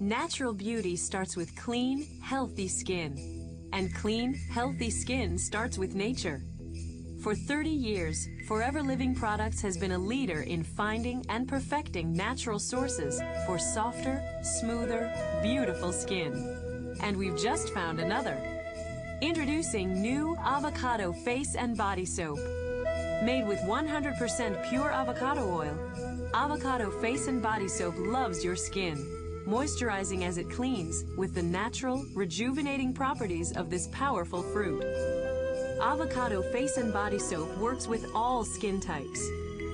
Natural beauty starts with clean, healthy skin. And clean, healthy skin starts with nature. For 30 years, Forever Living Products has been a leader in finding and perfecting natural sources for softer, smoother, beautiful skin. And we've just found another. Introducing new Avocado Face and Body Soap. Made with 100% pure avocado oil, Avocado Face and Body Soap loves your skin, moisturizing as it cleans with the natural, rejuvenating properties of this powerful fruit. Avocado Face and Body Soap works with all skin types.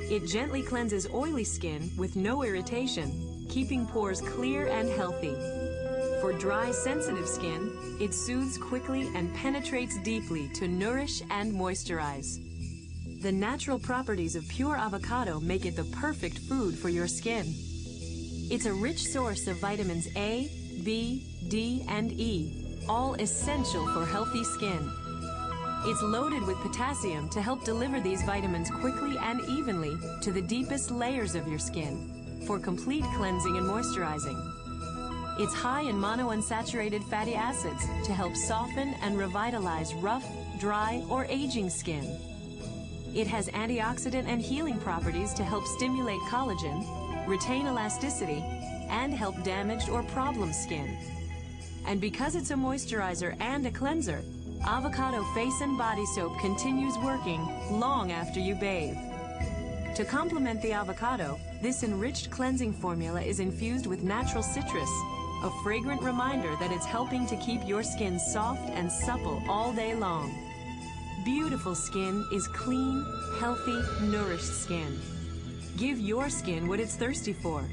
It gently cleanses oily skin with no irritation, keeping pores clear and healthy. For dry, sensitive skin, it soothes quickly and penetrates deeply to nourish and moisturize. The natural properties of pure avocado make it the perfect food for your skin. It's a rich source of vitamins A, B, D, and E, all essential for healthy skin. It's loaded with potassium to help deliver these vitamins quickly and evenly to the deepest layers of your skin for complete cleansing and moisturizing. It's high in monounsaturated fatty acids to help soften and revitalize rough, dry, or aging skin. It has antioxidant and healing properties to help stimulate collagen, retain elasticity, and help damaged or problem skin. And because it's a moisturizer and a cleanser, Avocado Face and Body Soap continues working long after you bathe. To complement the avocado, this enriched cleansing formula is infused with natural citrus, a fragrant reminder that it's helping to keep your skin soft and supple all day long. Beautiful skin is clean, healthy, nourished skin. Give your skin what it's thirsty for.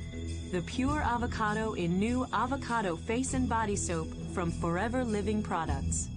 The pure avocado in new Avocado Face and Body Soap from Forever Living Products.